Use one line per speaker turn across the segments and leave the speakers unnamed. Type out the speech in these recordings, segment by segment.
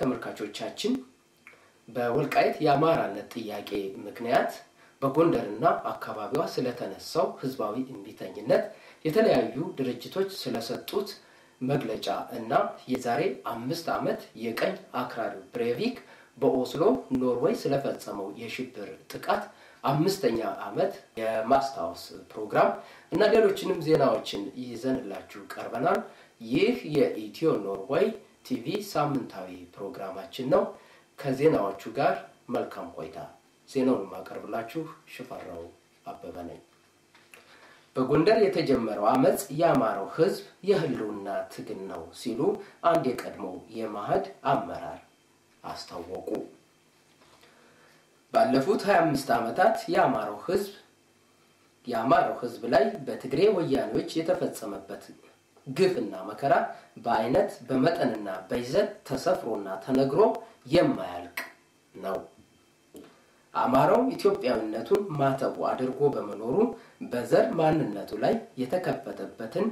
ተመልካቾቻችን በወልቃይት የአማራነት ጥያቄ ምክንያት በጎንደርና አካባቢዋ ስለተነሳው ህዝባዊ እምቢተኝነት የተለያዩ ድርጅቶች ስለሰጡት መግለጫ እና የዛሬ አምስት ዓመት የቀኝ አክራሪው ብሬቪክ በኦስሎ ኖርዌይ ስለፈጸመው የሽብር ጥቃት አምስተኛ ዓመት የማስታወስ ፕሮግራም እና ሌሎችንም ዜናዎችን ይዘንላችሁ ቀርበናል። ይህ የኢትዮ ኖርዌይ ቲቪ ሳምንታዊ ፕሮግራማችን ነው። ከዜናዎቹ ጋር መልካም ቆይታ። ዜናውን የማቀርብላችሁ ሽፈራው አበበ ነኝ። በጎንደር የተጀመረው አመፅ የአማራው ህዝብ የህልውና ትግል ነው ሲሉ አንድ የቀድሞው የመአህድ አመራር አስታወቁ። ባለፉት 25 ዓመታት የአማራው ህዝብ የአማራው ህዝብ ላይ በትግሬ ወያኔዎች የተፈጸመበት ግፍና መከራ በአይነት በመጠንና በይዘት ተሰፍሮና ተነግሮ የማያልቅ ነው። አማራው ኢትዮጵያዊነቱን ማተቡ አድርጎ በመኖሩ በዘር ማንነቱ ላይ የተከፈተበትን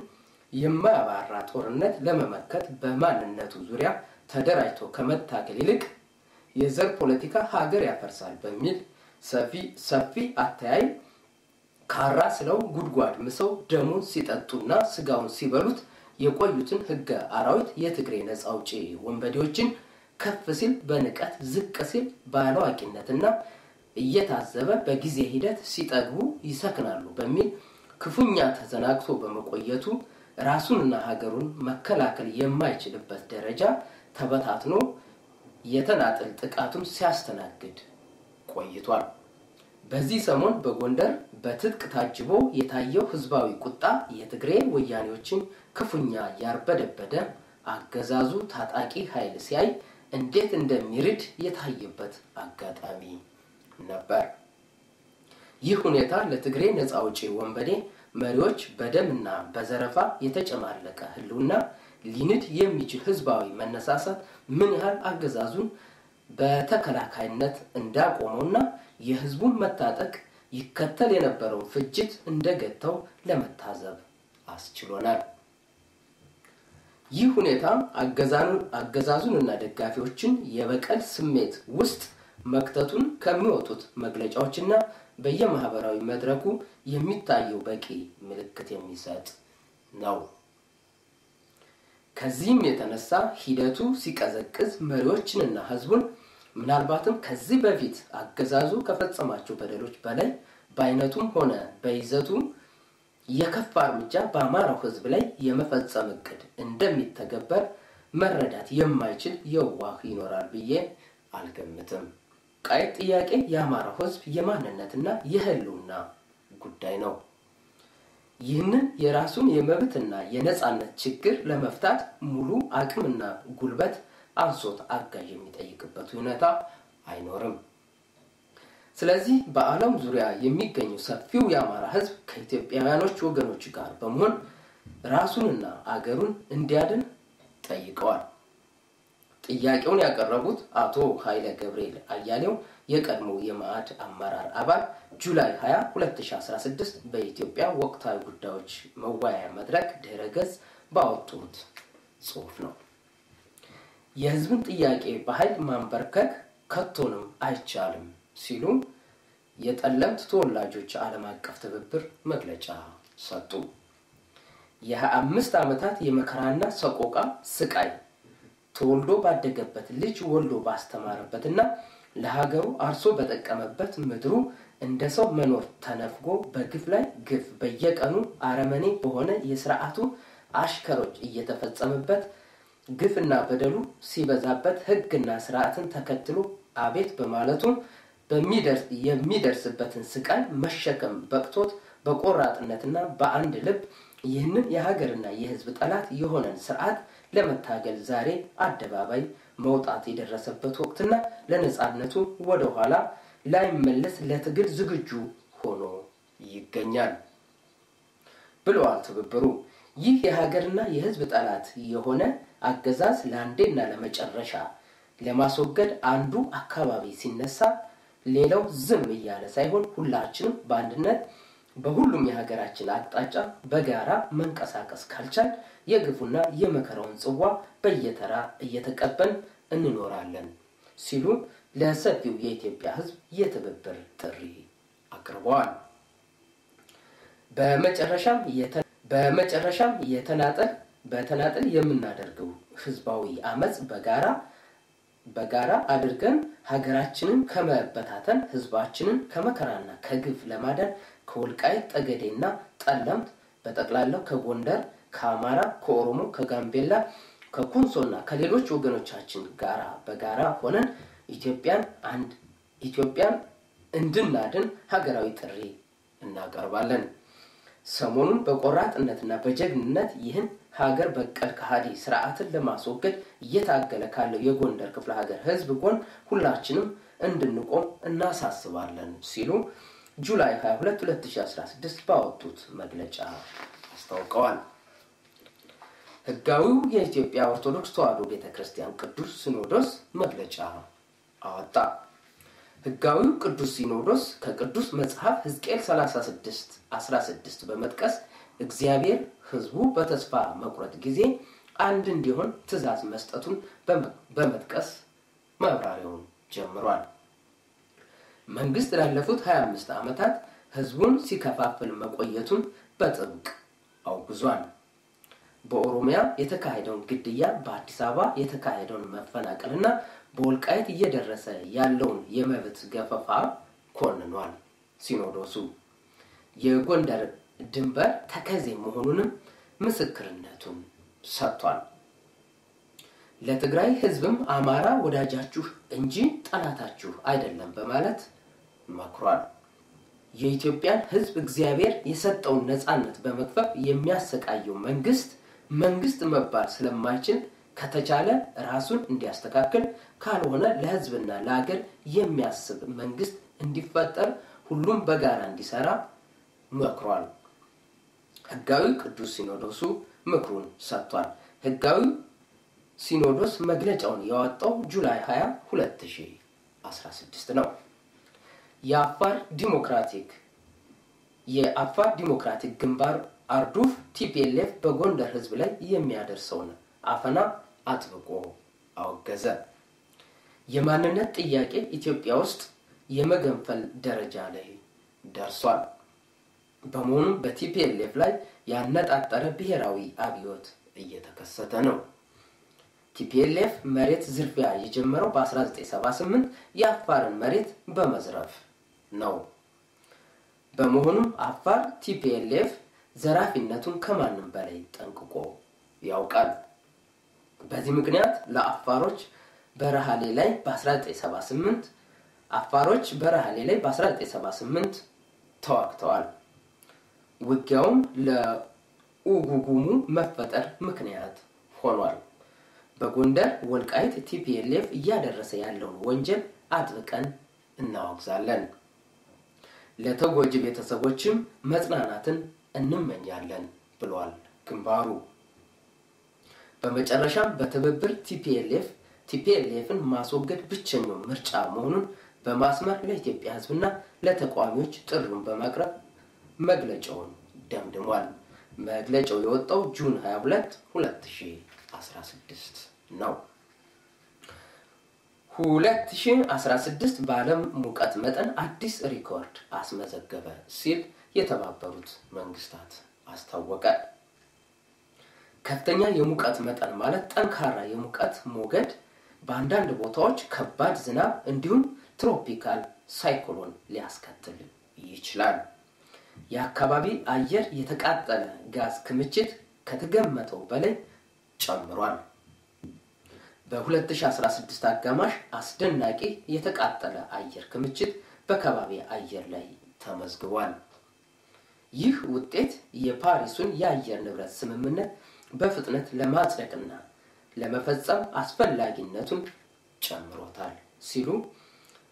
የማያባራ ጦርነት ለመመከት በማንነቱ ዙሪያ ተደራጅቶ ከመታገል ይልቅ የዘር ፖለቲካ ሀገር ያፈርሳል በሚል ሰፊ አተያይ ካራ ስለው ጉድጓድ ምሰው ደሙን ሲጠጡና ስጋውን ሲበሉት የቆዩትን ህገ አራዊት የትግሬ ነፃ አውጪ ወንበዴዎችን ከፍ ሲል በንቀት ዝቅ ሲል ባለዋቂነትና እየታዘበ በጊዜ ሂደት ሲጠግቡ ይሰክናሉ በሚል ክፉኛ ተዘናግቶ በመቆየቱ ራሱንና ሀገሩን መከላከል የማይችልበት ደረጃ ተበታትኖ የተናጠል ጥቃቱን ሲያስተናግድ ቆይቷል። በዚህ ሰሞን በጎንደር በትጥቅ ታጅቦ የታየው ህዝባዊ ቁጣ የትግሬ ወያኔዎችን ክፉኛ ያርበደበደ አገዛዙ ታጣቂ ኃይል ሲያይ እንዴት እንደሚርድ የታየበት አጋጣሚ ነበር። ይህ ሁኔታ ለትግሬ ነፃ አውጪ ወንበዴ መሪዎች በደምና በዘረፋ የተጨማለቀ ህልውና ሊንድ የሚችል ህዝባዊ መነሳሳት ምን ያህል አገዛዙን በተከላካይነት እንዳቆመውና የህዝቡን መታጠቅ ይከተል የነበረውን ፍጅት እንደገተው ለመታዘብ አስችሎናል። ይህ ሁኔታ አገዛዙንና ደጋፊዎችን የበቀል ስሜት ውስጥ መክተቱን ከሚወጡት መግለጫዎችና በየማህበራዊ መድረኩ የሚታየው በቂ ምልክት የሚሰጥ ነው። ከዚህም የተነሳ ሂደቱ ሲቀዘቅዝ መሪዎችንና ህዝቡን ምናልባትም ከዚህ በፊት አገዛዙ ከፈጸማቸው በደሎች በላይ በአይነቱም ሆነ በይዘቱ የከፋ እርምጃ በአማራው ህዝብ ላይ የመፈጸም እቅድ እንደሚተገበር መረዳት የማይችል የዋህ ይኖራል ብዬ አልገምትም። ቃየት ጥያቄ የአማራው ህዝብ የማንነትና የህልውና ጉዳይ ነው። ይህንን የራሱን የመብትና የነፃነት ችግር ለመፍታት ሙሉ አቅምና ጉልበት አንሶት አጋዥ የሚጠይቅበት ሁኔታ አይኖርም። ስለዚህ በዓለም ዙሪያ የሚገኙ ሰፊው የአማራ ህዝብ ከኢትዮጵያውያኖች ወገኖች ጋር በመሆን ራሱንና አገሩን እንዲያድን ጠይቀዋል። ጥያቄውን ያቀረቡት አቶ ኃይለ ገብርኤል አያሌው የቀድሞ የማዕድ አመራር አባል ጁላይ 20 2016 በኢትዮጵያ ወቅታዊ ጉዳዮች መወያያ መድረክ ድህረ ገጽ ባወጡት ጽሁፍ ነው። የህዝብን ጥያቄ በኃይል ማንበርከክ ከቶንም አይቻልም ሲሉ የጠለምት ተወላጆች ዓለም አቀፍ ትብብር መግለጫ ሰጡ። የ25 ዓመታት የመከራና ሰቆቃ ስቃይ ተወልዶ ባደገበት ልጅ ወልዶ ባስተማረበትና ለሀገሩ አርሶ በጠቀመበት ምድሩ እንደ ሰው መኖር ተነፍጎ በግፍ ላይ ግፍ በየቀኑ አረመኔ በሆነ የስርዓቱ አሽከሮች እየተፈጸመበት ግፍና በደሉ ሲበዛበት ህግና ስርዓትን ተከትሎ አቤት በማለቱ የሚደርስበትን ስቃይ መሸከም በቅቶት በቆራጥነትና በአንድ ልብ ይህንን የሀገርና የህዝብ ጠላት የሆነን ስርዓት ለመታገል ዛሬ አደባባይ መውጣት የደረሰበት ወቅትና ለነፃነቱ ወደኋላ ላይመለስ ለትግል ዝግጁ ሆኖ ይገኛል ብለዋል ትብብሩ። ይህ የሀገርና የህዝብ ጠላት የሆነ አገዛዝ ለአንዴና ለመጨረሻ ለማስወገድ አንዱ አካባቢ ሲነሳ ሌላው ዝም እያለ ሳይሆን ሁላችንም በአንድነት በሁሉም የሀገራችን አቅጣጫ በጋራ መንቀሳቀስ ካልቻል የግፉና የመከራውን ጽዋ በየተራ እየተቀበን እንኖራለን ሲሉ ለሰፊው የኢትዮጵያ ሕዝብ የትብብር ጥሪ አቅርበዋል። በመጨረሻም የተናጠል በተናጠል የምናደርገው ህዝባዊ አመፅ በጋራ በጋራ አድርገን ሀገራችንን ከመበታተን ህዝባችንን ከመከራና ከግፍ ለማዳን ከወልቃይት ጠገዴና ጠለምት በጠቅላላው ከጎንደር፣ ከአማራ፣ ከኦሮሞ፣ ከጋምቤላ፣ ከኮንሶና ከሌሎች ወገኖቻችን ጋራ በጋራ ሆነን ኢትዮጵያን አንድ ኢትዮጵያን እንድናድን ሀገራዊ ጥሪ እናቀርባለን። ሰሞኑን በቆራጥነትና በጀግንነት ይህን ሀገር በቀል ከሃዲ ስርዓትን ለማስወገድ እየታገለ ካለው የጎንደር ክፍለ ሀገር ህዝብ ጎን ሁላችንም እንድንቆም እናሳስባለን ሲሉ ጁላይ 22 2016 ባወጡት መግለጫ አስታውቀዋል። ህጋዊው የኢትዮጵያ ኦርቶዶክስ ተዋሕዶ ቤተ ክርስቲያን ቅዱስ ሲኖዶስ መግለጫ አወጣ። ህጋዊው ቅዱስ ሲኖዶስ ከቅዱስ መጽሐፍ ሕዝቅኤል 36 16 በመጥቀስ እግዚአብሔር ህዝቡ በተስፋ መቁረጥ ጊዜ አንድ እንዲሆን ትእዛዝ መስጠቱን በመጥቀስ ማብራሪያውን ጀምሯል። መንግስት ላለፉት 25 ዓመታት ህዝቡን ሲከፋፍል መቆየቱን በጥብቅ አውግዟል። በኦሮሚያ የተካሄደውን ግድያ፣ በአዲስ አበባ የተካሄደውን መፈናቀልና በወልቃይት እየደረሰ ያለውን የመብት ገፈፋ ኮንኗል። ሲኖዶሱ የጎንደር ድንበር ተከዜ መሆኑንም ምስክርነቱን ሰጥቷል። ለትግራይ ህዝብም አማራ ወዳጃችሁ እንጂ ጠላታችሁ አይደለም በማለት መክሯል። የኢትዮጵያን ህዝብ እግዚአብሔር የሰጠውን ነፃነት በመክፈፍ የሚያሰቃየው መንግስት መንግስት መባል ስለማይችል ከተቻለ ራሱን እንዲያስተካክል ካልሆነ ለህዝብና ለሀገር የሚያስብ መንግስት እንዲፈጠር ሁሉም በጋራ እንዲሰራ መክሯል። ህጋዊ ቅዱስ ሲኖዶሱ ምክሩን ሰጥቷል። ህጋዊ ሲኖዶስ መግለጫውን ያወጣው July 20 2016 ነው። የአፋር ዲሞክራቲክ የአፋር ዲሞክራቲክ ግንባር አርዱፍ TPLF በጎንደር ህዝብ ላይ የሚያደርሰውን አፈና አጥብቆ አወገዘ። የማንነት ጥያቄ ኢትዮጵያ ውስጥ የመገንፈል ደረጃ ላይ ደርሷል። በመሆኑም በ TPLF ላይ ያነጣጠረ ብሔራዊ አብዮት እየተከሰተ ነው። TPLF መሬት ዝርፊያ የጀመረው በ1978 የአፋርን መሬት በመዝረፍ ነው። በመሆኑም አፋር TPLF ዘራፊነቱን ከማንም በላይ ጠንቅቆ ያውቃል። በዚህ ምክንያት ለአፋሮች በረሃሌ ላይ በ1978 አፋሮች በረሃሌ ላይ በ1978 ተዋግተዋል። ውጊያውም ለኡጉጉሙ መፈጠር ምክንያት ሆኗል። በጎንደር ወልቃይት TPLF እያደረሰ ያለውን ወንጀል አጥብቀን እናወግዛለን። ለተጎጂ ቤተሰቦችም መጽናናትን እንመኛለን ብሏል ግንባሩ። በመጨረሻም በትብብር TPLF TPLF ን ማስወገድ ብቸኛው ምርጫ መሆኑን በማስመር ለኢትዮጵያ ሕዝብና ለተቃዋሚዎች ጥሪውን በማቅረብ መግለጫውን ደምድሟል። መግለጫው የወጣው June 22 2016 ነው። 2016 በዓለም ሙቀት መጠን አዲስ record አስመዘገበ ሲል የተባበሩት መንግስታት አስታወቀ። ከፍተኛ የሙቀት መጠን ማለት ጠንካራ የሙቀት ሞገድ፣ በአንዳንድ ቦታዎች ከባድ ዝናብ እንዲሁም ትሮፒካል ሳይክሎን ሊያስከትል ይችላል። የአካባቢ አየር የተቃጠለ ጋዝ ክምችት ከተገመተው በላይ ጨምሯል። በ2016 አጋማሽ አስደናቂ የተቃጠለ አየር ክምችት በከባቢ አየር ላይ ተመዝግቧል። ይህ ውጤት የፓሪሱን የአየር ንብረት ስምምነት በፍጥነት ለማጽደቅና ለመፈጸም አስፈላጊነቱን ጨምሮታል ሲሉ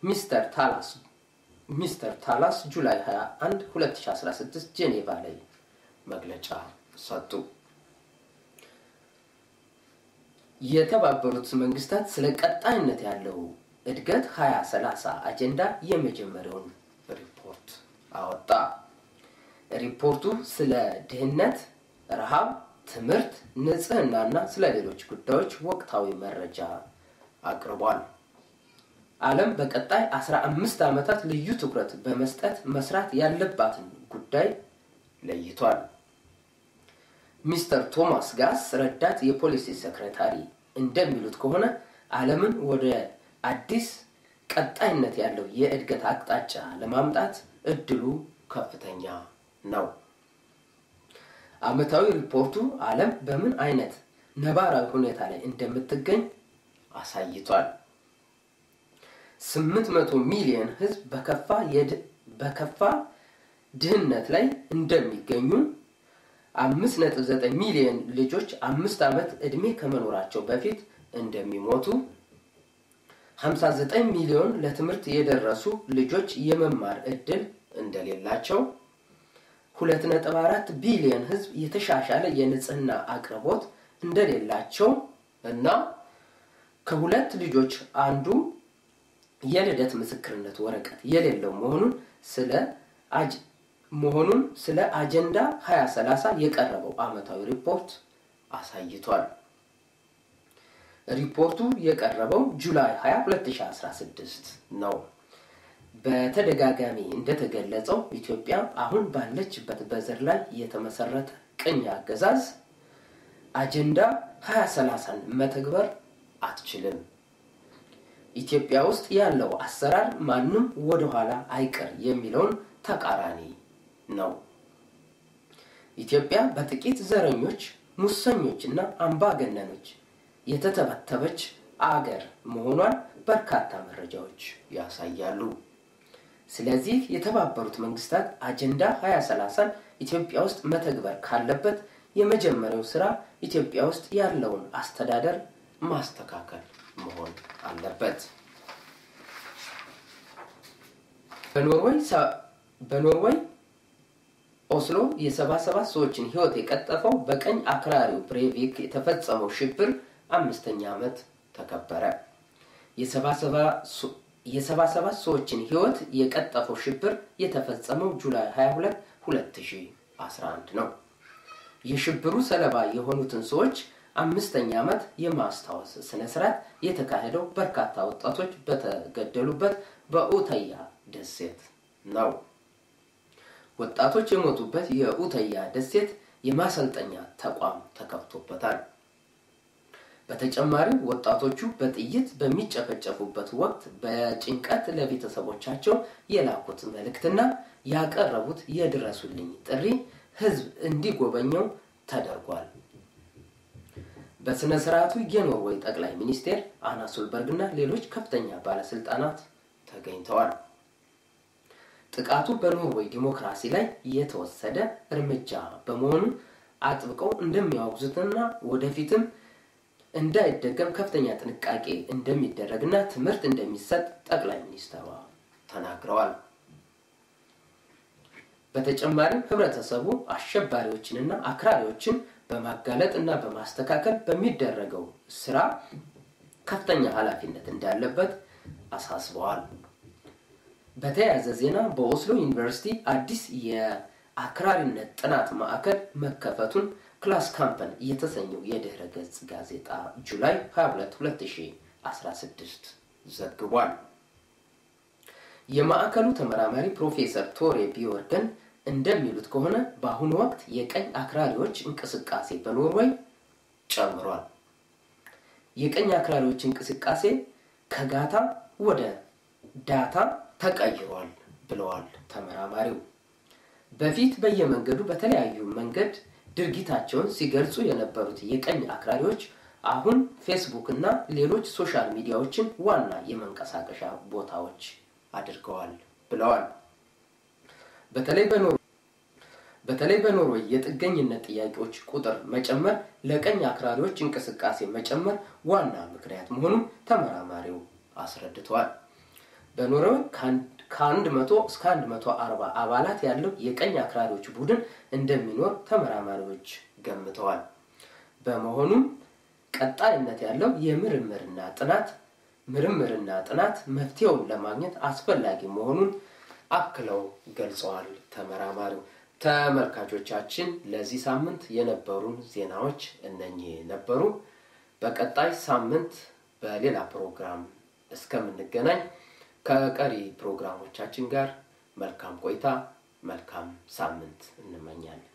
ሚስተር ታላስ ሚስተር ታላስ ጁላይ 21 2016 ጄኔቫ ላይ መግለጫ ሰጡ። የተባበሩት መንግስታት ስለ ቀጣይነት ያለው እድገት 2030 አጀንዳ የመጀመሪያውን ሪፖርት አወጣ። ሪፖርቱ ስለ ድህነት፣ ረሃብ፣ ትምህርት፣ ንጽህናና ስለ ሌሎች ጉዳዮች ወቅታዊ መረጃ አቅርቧል። ዓለም በቀጣይ 15 ዓመታት ልዩ ትኩረት በመስጠት መስራት ያለባትን ጉዳይ ለይቷል። ሚስተር ቶማስ ጋስ ረዳት የፖሊሲ ሰክሬታሪ እንደሚሉት ከሆነ ዓለምን ወደ አዲስ ቀጣይነት ያለው የእድገት አቅጣጫ ለማምጣት እድሉ ከፍተኛ ነው። ዓመታዊ ሪፖርቱ ዓለም በምን አይነት ነባራዊ ሁኔታ ላይ እንደምትገኝ አሳይቷል። 800 ሚሊዮን ሕዝብ በከፋ ድህነት ላይ እንደሚገኙ፣ 5.9 ሚሊዮን ልጆች አምስት ዓመት ዕድሜ ከመኖራቸው በፊት እንደሚሞቱ፣ 59 ሚሊዮን ለትምህርት የደረሱ ልጆች የመማር ዕድል እንደሌላቸው፣ 2.4 ቢሊዮን ሕዝብ የተሻሻለ የንጽህና አቅርቦት እንደሌላቸው እና ከሁለት ልጆች አንዱ የልደት ምስክርነት ወረቀት የሌለው መሆኑን ስለ መሆኑን ስለ አጀንዳ 2030 የቀረበው ዓመታዊ ሪፖርት አሳይቷል። ሪፖርቱ የቀረበው ጁላይ 20 2016 ነው። በተደጋጋሚ እንደተገለጸው ኢትዮጵያ አሁን ባለችበት በዘር ላይ የተመሰረተ ቅኝ አገዛዝ አጀንዳ 2030ን መተግበር አትችልም። ኢትዮጵያ ውስጥ ያለው አሰራር ማንም ወደኋላ አይቀር የሚለውን ተቃራኒ ነው። ኢትዮጵያ በጥቂት ዘረኞች፣ ሙሰኞች እና አምባገነኖች የተተበተበች አገር መሆኗን በርካታ መረጃዎች ያሳያሉ። ስለዚህ የተባበሩት መንግስታት አጀንዳ 2030ን ኢትዮጵያ ውስጥ መተግበር ካለበት የመጀመሪያው ስራ ኢትዮጵያ ውስጥ ያለውን አስተዳደር ማስተካከል መሆን አለበት። በኖርዌይ ኦስሎ የ77 ሰዎችን ህይወት የቀጠፈው በቀኝ አክራሪው ብሬቪክ የተፈጸመው ሽብር አምስተኛ ዓመት ተከበረ። የ77 ሰዎችን ህይወት የቀጠፈው ሽብር የተፈጸመው ጁላይ 22 2011 ነው። የሽብሩ ሰለባ የሆኑትን ሰዎች አምስተኛ ዓመት የማስታወስ ስነ ስርዓት የተካሄደው በርካታ ወጣቶች በተገደሉበት በኡተያ ደሴት ነው። ወጣቶች የሞቱበት የኡተያ ደሴት የማሰልጠኛ ተቋም ተከፍቶበታል። በተጨማሪም ወጣቶቹ በጥይት በሚጨፈጨፉበት ወቅት በጭንቀት ለቤተሰቦቻቸው የላኩት መልእክትና ያቀረቡት የድረሱልኝ ጥሪ ህዝብ እንዲጎበኘው ተደርጓል። በሥነ ሥርዓቱ የኖርዌይ ጠቅላይ ሚኒስቴር አና ሶልበርግ እና ሌሎች ከፍተኛ ባለስልጣናት ተገኝተዋል። ጥቃቱ በኖርዌይ ዲሞክራሲ ላይ የተወሰደ እርምጃ በመሆኑ አጥብቀው እንደሚያወግዙትና ወደፊትም እንዳይደገም ከፍተኛ ጥንቃቄ እንደሚደረግና ትምህርት እንደሚሰጥ ጠቅላይ ሚኒስትሯ ተናግረዋል። በተጨማሪም ህብረተሰቡ አሸባሪዎችንና አክራሪዎችን በማጋለጥ እና በማስተካከል በሚደረገው ስራ ከፍተኛ ኃላፊነት እንዳለበት አሳስበዋል። በተያያዘ ዜና በኦስሎ ዩኒቨርሲቲ አዲስ የአክራሪነት ጥናት ማዕከል መከፈቱን ክላሰካምፐን የተሰኘው የድህረ ገጽ ጋዜጣ July 22 2016 ዘግቧል። የማዕከሉ ተመራማሪ ፕሮፌሰር ቶሬ ቢወርገን እንደሚሉት ከሆነ በአሁኑ ወቅት የቀኝ አክራሪዎች እንቅስቃሴ በኖርዌይ ጨምሯል። የቀኝ አክራሪዎች እንቅስቃሴ ከ gata ወደ data ተቀይሯል ብለዋል ተመራማሪው። በፊት በየመንገዱ በተለያዩ መንገድ ድርጊታቸውን ሲገልጹ የነበሩት የቀኝ አክራሪዎች አሁን ፌስቡክ እና ሌሎች social ሚዲያዎችን ዋና የመንቀሳቀሻ ቦታዎች አድርገዋል ብለዋል። በተለይ በኖርዌይ የጥገኝነት ጥያቄዎች ቁጥር መጨመር ለቀኝ አክራሪዎች እንቅስቃሴ መጨመር ዋና ምክንያት መሆኑን ተመራማሪው አስረድተዋል። በኖርዌይ ከአንድ መቶ እስከ አንድ መቶ አርባ አባላት ያለው የቀኝ አክራሪዎች ቡድን እንደሚኖር ተመራማሪዎች ገምተዋል። በመሆኑም ቀጣይነት ያለው የምርምርና ጥናት ምርምርና ጥናት መፍትሄውን ለማግኘት አስፈላጊ መሆኑን አክለው ገልጸዋል ተመራማሪው። ተመልካቾቻችን ለዚህ ሳምንት የነበሩን ዜናዎች እነኚህ ነበሩ። በቀጣይ ሳምንት በሌላ ፕሮግራም እስከምንገናኝ ከቀሪ ፕሮግራሞቻችን ጋር መልካም ቆይታ፣ መልካም ሳምንት እንመኛለን።